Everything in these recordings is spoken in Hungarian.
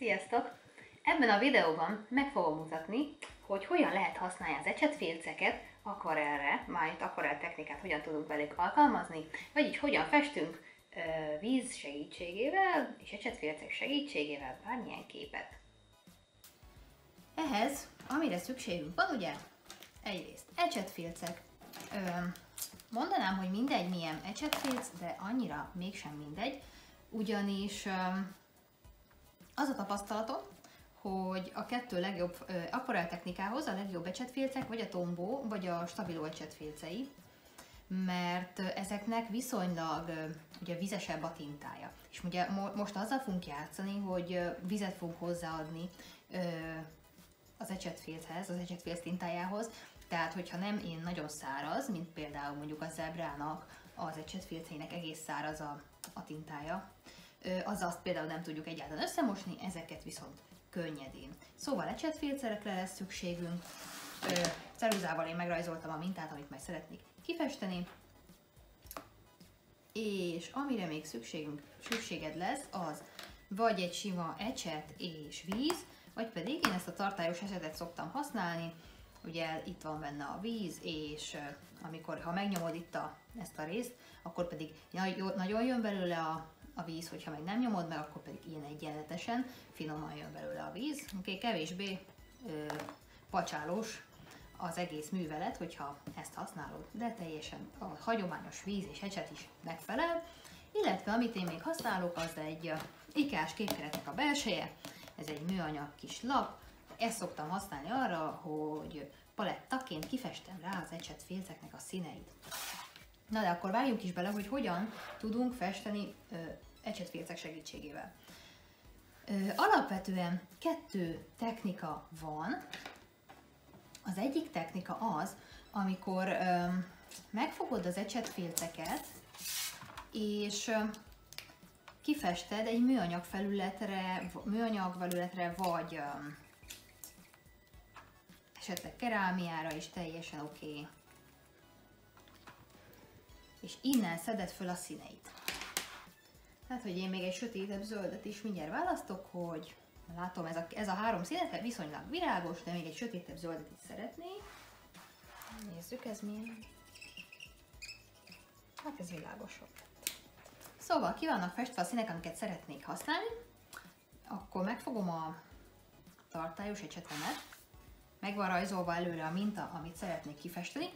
Sziasztok! Ebben a videóban meg fogom mutatni, hogy hogyan lehet használni az ecsetfélceket akvarelre, már itt akvarel technikát hogyan tudunk velük alkalmazni, vagyis hogyan festünk víz segítségével és ecsetfélcek segítségével bármilyen képet. Ehhez, amire szükségünk van, ugye, egyrészt ecsetfélcek. Mondanám, hogy mindegy milyen ecsetfélc, de annyira mégsem mindegy, ugyanis az a tapasztalatom, hogy a kettő legjobb akvarel technikához a legjobb ecsetfélcek vagy a tombó, vagy a stabiló ecsetfélcei, mert ezeknek viszonylag ugye vizesebb a tintája. És ugye most azzal fogunk játszani, hogy vizet fogunk hozzáadni az ecsetfélhez, az ecsetfélc tintájához, tehát hogyha nem én nagyon száraz, mint például mondjuk a zebrának, az ecsetfélceinek egész száraz a, a tintája, az azt például nem tudjuk egyáltalán összemosni, ezeket viszont könnyedén. Szóval ecsetfélcerekre lesz szükségünk, ceruzával én megrajzoltam a mintát, amit majd szeretnék kifesteni, és amire még szükségünk, szükséged lesz, az vagy egy sima ecset és víz, vagy pedig én ezt a tartályos ecsetet szoktam használni, ugye itt van benne a víz, és amikor, ha megnyomod itt a, ezt a részt, akkor pedig nagyon jön belőle a a víz, hogyha meg nem nyomod meg, akkor pedig ilyen egyenletesen finoman jön belőle a víz. Okay, kevésbé ö, pacsálós az egész művelet, hogyha ezt használod, de teljesen a hagyományos víz és ecset is megfelel. Illetve amit én még használok, az egy ikás képkeretnek a belseje, ez egy műanyag kis lap, ezt szoktam használni arra, hogy palettaként kifestem rá az ecset félceknek a színeit. Na de akkor várjunk is bele, hogy hogyan tudunk festeni ecsetfélcek segítségével. Alapvetően kettő technika van. Az egyik technika az, amikor megfogod az ecsetfélceket, és kifested egy műanyag felületre, műanyag felületre, vagy esetleg kerámiára is teljesen oké. Okay és innen szeded föl a színeit. Tehát, hogy én még egy sötétebb zöldet is mindjárt választok, hogy látom, ez a, ez a három színet viszonylag virágos, de még egy sötétebb zöldet is szeretnék. Nézzük, ez milyen. Hát ez világosabb. Szóval ki vannak festve a színek, amiket szeretnék használni. Akkor megfogom a tartályos ecsetemet, meg van rajzolva előre a minta, amit szeretnék kifesteni,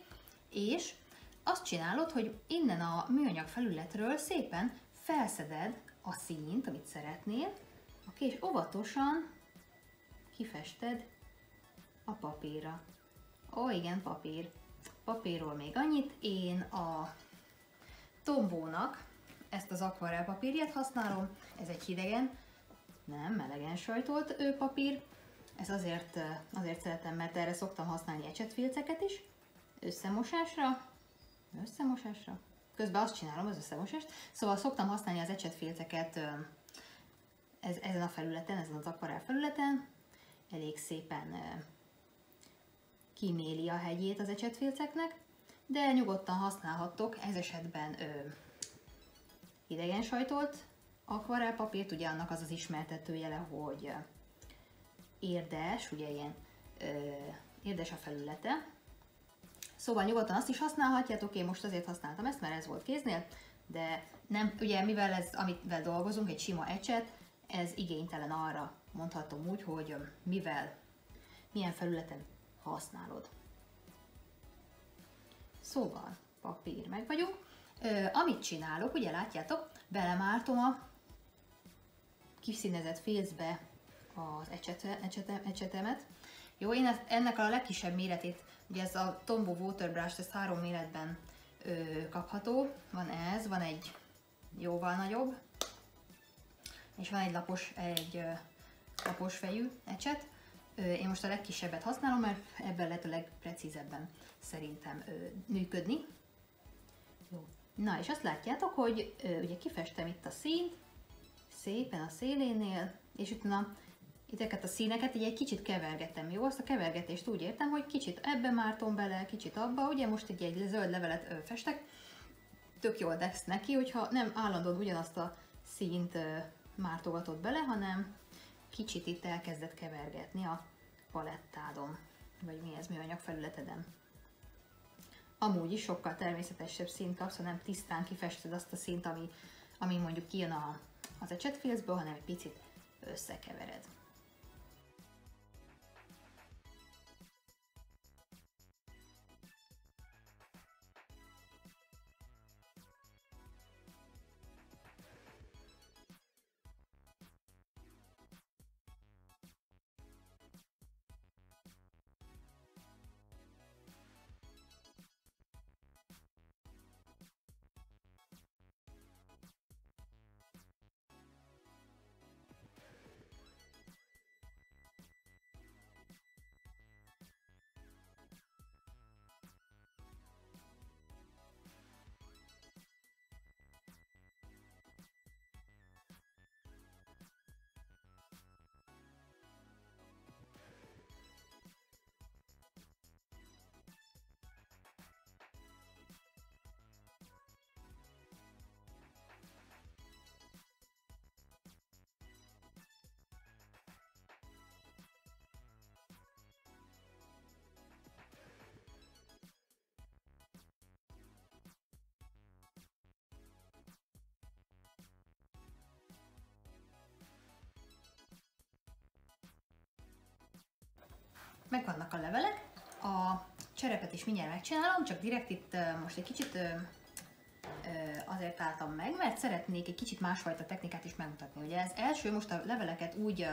és azt csinálod, hogy innen a műanyag felületről szépen felszeded a színt, amit szeretnél, oké, és óvatosan kifested a papírra. Ó, igen, papír. Papírról még annyit, én a tombónak ezt az akvarel papírját használom, ez egy hidegen, nem, melegen sajtolt ő papír, ez azért, azért szeretem, mert erre szoktam használni ecsetfilceket is, összemosásra, összemosásra. Közben azt csinálom, az összemosást. Szóval szoktam használni az ecsetfélceket ez, ezen a felületen, ezen az akvarel felületen. Elég szépen kiméli a hegyét az ecsetfélceknek, de nyugodtan használhattok ez esetben ö, idegen sajtolt akvarelpapírt, ugye annak az az ismertetőjele, hogy érdes, ugye ilyen ö, érdes a felülete, Szóval nyugodtan azt is használhatjátok, én most azért használtam ezt, mert ez volt kéznél, de nem, ugye mivel ez, amivel dolgozunk, egy sima ecset, ez igénytelen arra, mondhatom úgy, hogy mivel, milyen felületen használod. Szóval, papír meg vagyunk. Ö, amit csinálok, ugye látjátok, belemártom a kiszínezett félzbe az ecsete, ecsete, ecsetemet. Jó, én ennek a legkisebb méretét Ugye ez a Tombow Waterbrush, ez három méretben ö, kapható. Van ez, van egy jóval nagyobb, és van egy lapos, egy ö, lapos fejű ecset. Ö, én most a legkisebbet használom, mert ebben lehet a legprecízebben szerintem ö, működni. Jó. Na, és azt látjátok, hogy ö, ugye kifestem itt a színt, szépen a szélénél, és utána ezeket a színeket így egy kicsit kevergetem, jó? Azt a kevergetést úgy értem, hogy kicsit ebbe mártom bele, kicsit abba, ugye most egy, egy zöld levelet ö, festek, tök jól lesz neki, hogyha nem állandóan ugyanazt a színt mártogatod bele, hanem kicsit itt elkezdett kevergetni a palettádon, vagy mi ez, műanyag felületeden. Amúgy is sokkal természetesebb színt kapsz, ha nem tisztán kifested azt a színt, ami, ami mondjuk kijön a, az ecsetfilzből, hanem egy picit összekevered. Megvannak a levelek, a cserepet is mindjárt megcsinálom, csak direkt itt most egy kicsit azért álltam meg, mert szeretnék egy kicsit másfajta technikát is megmutatni. Ugye ez első, most a leveleket úgy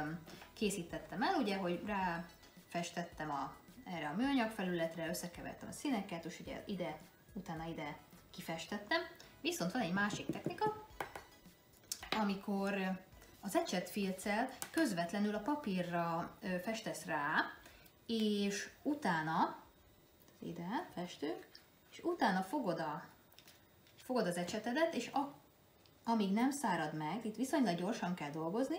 készítettem el, ugye, hogy rá festettem a, erre a műanyag felületre, összekevertem a színeket, és ugye ide, utána ide kifestettem. Viszont van egy másik technika, amikor az ecsetfilccel közvetlenül a papírra festesz rá, és utána, ide festünk, és utána fogod, a, fogod az ecsetedet, és a, amíg nem szárad meg, itt viszonylag gyorsan kell dolgozni,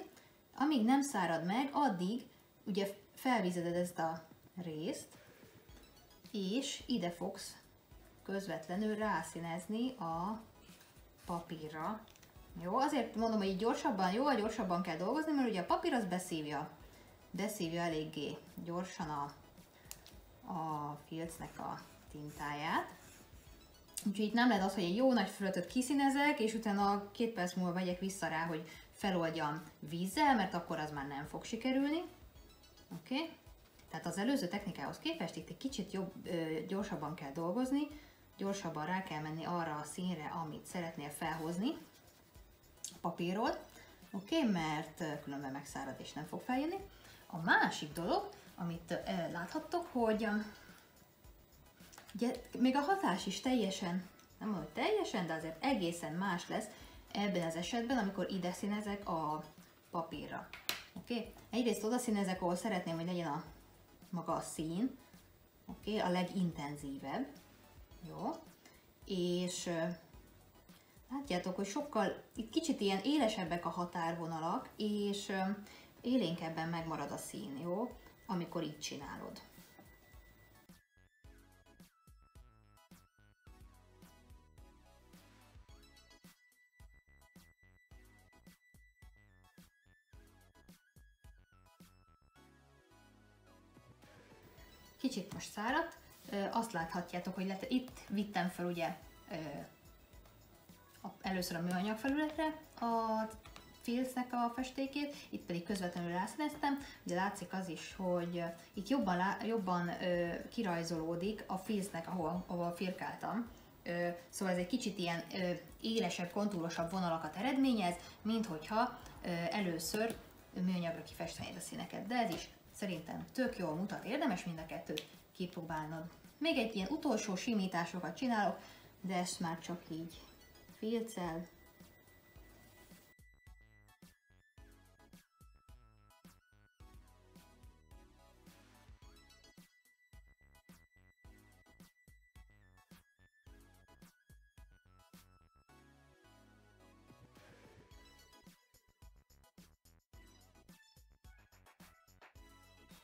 amíg nem szárad meg, addig ugye felvizeded ezt a részt, és ide fogsz közvetlenül rászínezni a papírra. Jó, azért mondom, hogy gyorsabban, jó, gyorsabban kell dolgozni, mert ugye a papír az beszívja beszívja eléggé gyorsan a, a filcnek a tintáját. Úgyhogy itt nem lehet az, hogy egy jó nagy fölötöt kiszínezek, és utána két perc múlva megyek vissza rá, hogy feloldjam vízzel, mert akkor az már nem fog sikerülni. Oké? Okay? Tehát az előző technikához képest itt egy kicsit jobb, ö, gyorsabban kell dolgozni, gyorsabban rá kell menni arra a színre, amit szeretnél felhozni a papírról, oké? Okay? Mert különben megszárad és nem fog feljönni. A másik dolog, amit láthattok, hogy ugye, még a hatás is teljesen, nem mondom, hogy teljesen, de azért egészen más lesz ebben az esetben, amikor ide színezek a papírra. Oké? Okay? Egyrészt oda színezek, ahol szeretném, hogy legyen a maga a szín, oké? Okay? A legintenzívebb. Jó? És látjátok, hogy sokkal, itt kicsit ilyen élesebbek a határvonalak, és élénkebben megmarad a szín, jó? Amikor így csinálod. Kicsit most száradt, azt láthatjátok, hogy lett, itt vittem fel ugye először a műanyag felületre a filcnek a festékét, itt pedig közvetlenül rászíneztem. Ugye látszik az is, hogy itt jobban, jobban ö, kirajzolódik a filcnek, ahol, ahol firkáltam. Ö, szóval ez egy kicsit ilyen ö, élesebb, kontúrosabb vonalakat eredményez, mint hogyha ö, először műanyagra kifestenéd a színeket. De ez is szerintem tök jól mutat, érdemes mind a kettőt kipróbálnod. Még egy ilyen utolsó simításokat csinálok, de ezt már csak így filccel,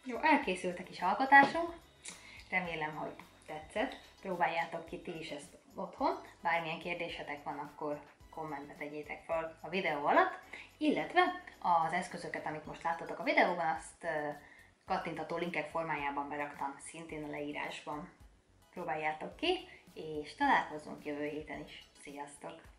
Jó, elkészült a kis alkotásunk. Remélem, hogy tetszett. Próbáljátok ki ti is ezt otthon. Bármilyen kérdésetek van, akkor kommentbe tegyétek fel a videó alatt. Illetve Az eszközöket, amit most láttatok a videóban, azt kattintató linkek formájában beraktam szintén a leírásban. Próbáljátok ki, és találkozunk jövő héten is. Sziasztok!